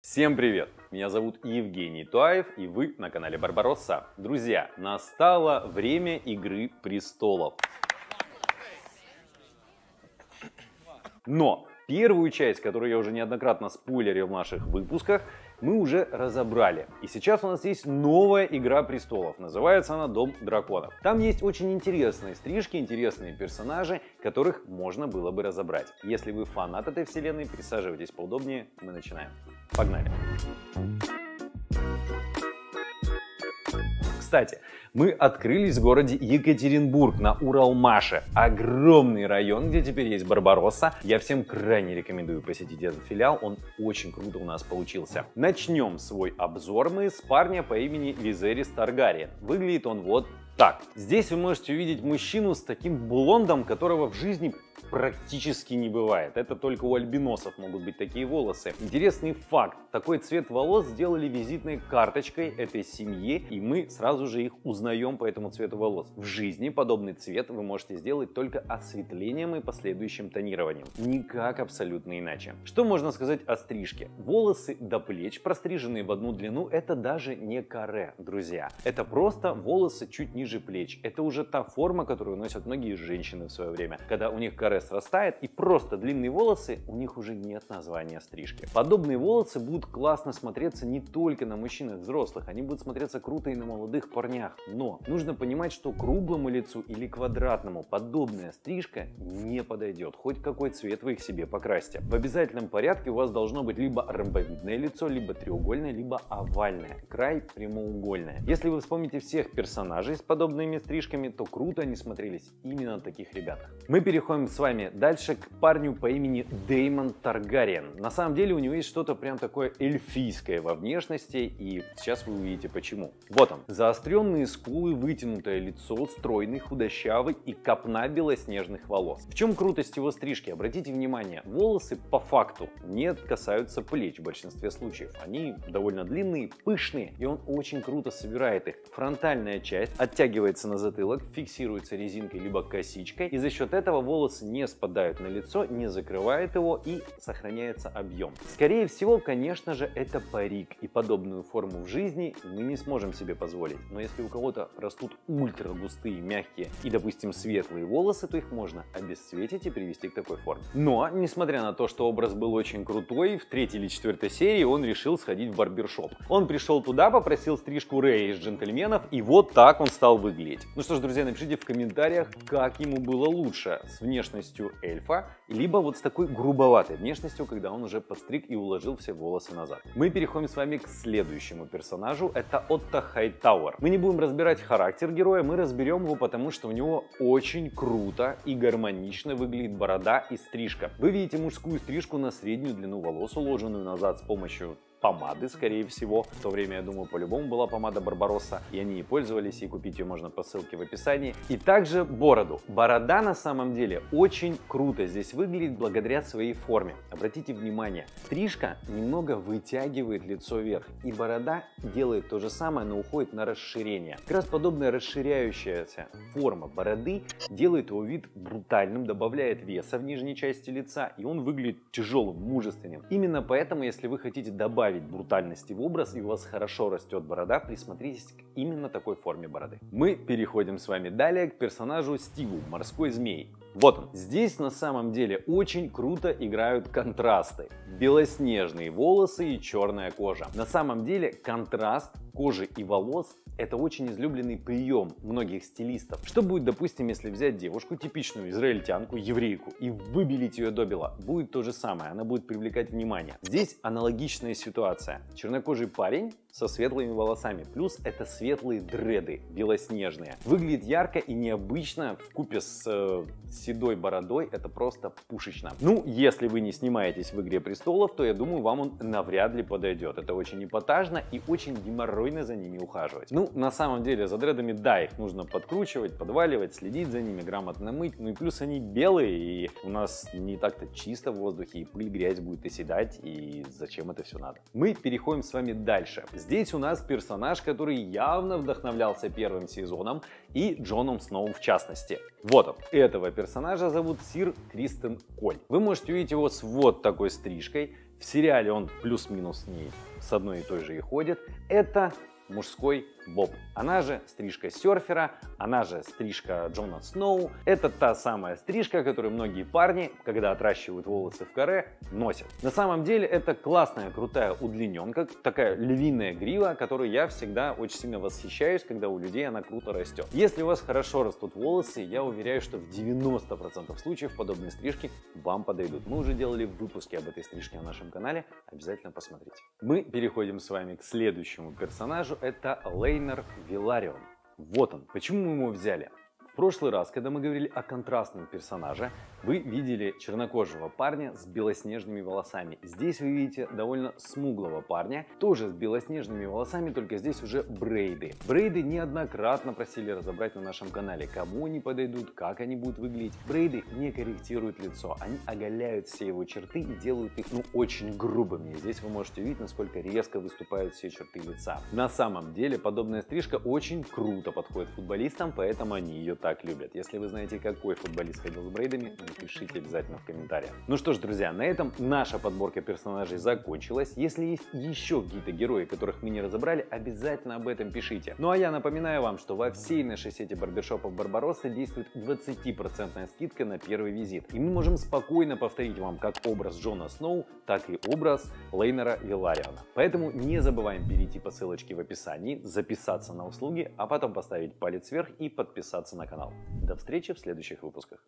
Всем привет! Меня зовут Евгений Туаев, и вы на канале Барбаросса. Друзья, настало время Игры Престолов. Но первую часть, которую я уже неоднократно спойлерил в наших выпусках, мы уже разобрали. И сейчас у нас есть новая Игра Престолов. Называется она Дом Драконов. Там есть очень интересные стрижки, интересные персонажи, которых можно было бы разобрать. Если вы фанат этой вселенной, присаживайтесь поудобнее, мы начинаем. Погнали! Кстати, мы открылись в городе Екатеринбург на Уралмаше. Огромный район, где теперь есть Барбаросса. Я всем крайне рекомендую посетить этот филиал, он очень круто у нас получился. Начнем свой обзор мы с парня по имени Визерис Таргариен. Выглядит он вот так. Здесь вы можете увидеть мужчину с таким блондом, которого в жизни практически не бывает. Это только у альбиносов могут быть такие волосы. Интересный факт. Такой цвет волос сделали визитной карточкой этой семьи, и мы сразу же их узнаем по этому цвету волос. В жизни подобный цвет вы можете сделать только осветлением и последующим тонированием. Никак абсолютно иначе. Что можно сказать о стрижке? Волосы до плеч, простриженные в одну длину, это даже не каре, друзья. Это просто волосы чуть ниже плеч. Это уже та форма, которую носят многие женщины в свое время, когда у них каре срастает и просто длинные волосы, у них уже нет названия стрижки. Подобные волосы будут классно смотреться не только на мужчинах взрослых, они будут смотреться круто и на молодых парнях. Но нужно понимать, что круглому лицу или квадратному подобная стрижка не подойдет. Хоть какой цвет вы их себе покрасьте. В обязательном порядке у вас должно быть либо ромбовидное лицо, либо треугольное, либо овальное. Край прямоугольное. Если вы вспомните всех персонажей с подобными стрижками, то круто они смотрелись именно на таких ребятах. Мы переходим с вами дальше к парню по имени Деймон Таргариен. На самом деле у него есть что-то прям такое эльфийское во внешности, и сейчас вы увидите почему. Вот он. Заостренные скулы, вытянутое лицо, стройный, худощавый и копна белоснежных волос. В чем крутость его стрижки? Обратите внимание, волосы по факту не касаются плеч в большинстве случаев. Они довольно длинные, пышные, и он очень круто собирает их. Фронтальная часть оттягивается на затылок, фиксируется резинкой либо косичкой, и за счет этого волосы не спадают на лицо, не закрывает его и сохраняется объем. Скорее всего, конечно же, это парик, и подобную форму в жизни мы не сможем себе позволить. Но если у кого-то растут ультра густые, мягкие и, допустим, светлые волосы, то их можно обесцветить и привести к такой форме. Но, несмотря на то, что образ был очень крутой, в третьей или четвертой серии он решил сходить в барбершоп. Он пришел туда, попросил стрижку Рэя из джентльменов, и вот так он стал выглядеть. Ну что ж, друзья, напишите в комментариях, как ему было лучше с внешностью эльфа, либо вот с такой грубоватой внешностью, когда он уже подстриг и уложил все волосы назад. Мы переходим с вами к следующему персонажу, это Отто Хайтауэр. Мы не будем разбирать характер героя, мы разберем его, потому что у него очень круто и гармонично выглядит борода и стрижка. Вы видите мужскую стрижку на среднюю длину волос, уложенную назад с помощью помады, скорее всего. В то время, я думаю, по-любому была помада Барбаросса, и они и пользовались, и купить ее можно по ссылке в описании. И также бороду. Борода на самом деле очень круто здесь выглядит благодаря своей форме. Обратите внимание, стрижка немного вытягивает лицо вверх, и борода делает то же самое, но уходит на расширение. Как раз подобная расширяющаяся форма бороды делает его вид брутальным, добавляет веса в нижней части лица, и он выглядит тяжелым, мужественным. Именно поэтому, если вы хотите добавить добавить брутальности в образ, и у вас хорошо растет борода, присмотритесь к именно такой форме бороды. Мы переходим с вами далее к персонажу Стиву, морской змей. Вот он. Здесь на самом деле очень круто играют контрасты. Белоснежные волосы и черная кожа. На самом деле контраст кожи и волос это очень излюбленный прием многих стилистов. Что будет, допустим, если взять девушку, типичную израильтянку, еврейку, и выбелить ее до? Будет то же самое, она будет привлекать внимание. Здесь аналогичная ситуация. Чернокожий парень со светлыми волосами. Плюс это светлые дреды, белоснежные. Выглядит ярко и необычно, в купе с э, седой бородой, это просто пушечно. Ну, если вы не снимаетесь в «Игре престолов», то я думаю, вам он навряд ли подойдет. Это очень эпатажно и очень геморройно за ними ухаживать. Ну, на самом деле, за дредами, да, их нужно подкручивать, подваливать, следить за ними, грамотно мыть. Ну и плюс они белые, и у нас не так-то чисто в воздухе, и пыль, грязь будет оседать, и зачем это все надо. Мы переходим с вами дальше. Здесь у нас персонаж, который явно вдохновлялся первым сезоном и Джоном Сноу в частности. Вот он. Этого персонажа зовут Сир Кристен Коль. Вы можете увидеть его с вот такой стрижкой, В сериале он плюс-минус с ней с одной и той же и ходит. Это мужской боб. Она же стрижка серфера, она же стрижка Джона Сноу. Это та самая стрижка, которую многие парни, когда отращивают волосы в каре, носят. На самом деле это классная, крутая удлиненка, такая львиная грива, которую я всегда очень сильно восхищаюсь, когда у людей она круто растет. Если у вас хорошо растут волосы, я уверяю, что в 90% случаев подобные стрижки вам подойдут. Мы уже делали выпуски об этой стрижке на нашем канале, обязательно посмотрите. Мы переходим с вами к следующему персонажу, это Лейнер Виларион. Вот он. Почему мы его взяли? Прошлый раз, когда мы говорили о контрастном персонаже, вы видели чернокожего парня с белоснежными волосами. Здесь вы видите довольно смуглого парня, тоже с белоснежными волосами, только здесь уже брейды. Брейды неоднократно просили разобрать на нашем канале, кому они подойдут, как они будут выглядеть. Брейды не корректируют лицо, они оголяют все его черты и делают их ну очень грубыми. Здесь вы можете увидеть, насколько резко выступают все черты лица. На самом деле подобная стрижка очень круто подходит футболистам, поэтому они ее так так любят. Если вы знаете, какой футболист ходил с брейдами, напишите обязательно в комментариях. Ну что ж, друзья, на этом наша подборка персонажей закончилась. Если есть еще какие-то герои, которых мы не разобрали, обязательно об этом пишите. Ну а я напоминаю вам, что во всей нашей сети барбершопов Барбаросса действует 20% скидка на первый визит. И мы можем спокойно повторить вам как образ Джона Сноу, так и образ Лейнера Вилариана. Поэтому не забываем перейти по ссылочке в описании, записаться на услуги, а потом поставить палец вверх и подписаться на канал канал. До встречи в следующих выпусках.